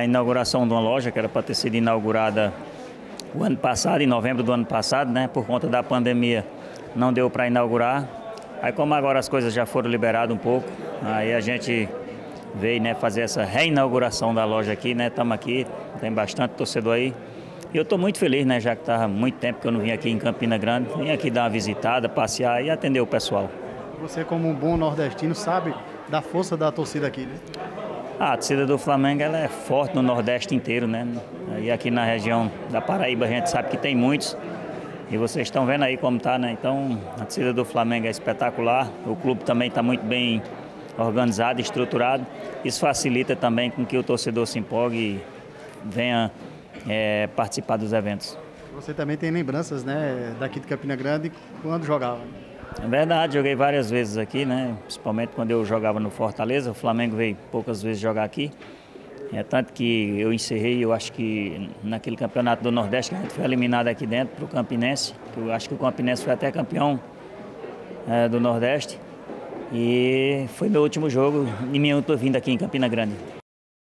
A inauguração de uma loja que era para ter sido inaugurada o ano passado, em novembro do ano passado, né, por conta da pandemia, não deu para inaugurar. Aí como agora as coisas já foram liberadas um pouco, aí a gente veio né, fazer essa reinauguração da loja aqui, né? Estamos aqui, tem bastante torcedor aí. E eu estou muito feliz, né? Já que estava muito tempo que eu não vim aqui em Campina Grande, vim aqui dar uma visitada, passear e atender o pessoal. Você, como um bom nordestino, sabe da força da torcida aqui, né? A torcida do Flamengo ela é forte no Nordeste inteiro, né? E aqui na região da Paraíba a gente sabe que tem muitos. E vocês estão vendo aí como está, né? Então a torcida do Flamengo é espetacular. O clube também está muito bem organizado, estruturado. Isso facilita também com que o torcedor se empolgue e venha é, participar dos eventos. Você também tem lembranças, né, daqui de Campina Grande quando jogava? É verdade, joguei várias vezes aqui, né? Principalmente quando eu jogava no Fortaleza. O Flamengo veio poucas vezes jogar aqui. É tanto que eu encerrei, eu acho que naquele campeonato do Nordeste, que a gente foi eliminado aqui dentro para o Campinense. Eu acho que o Campinense foi até campeão é, do Nordeste. E foi meu último jogo e minha última vinda aqui em Campina Grande.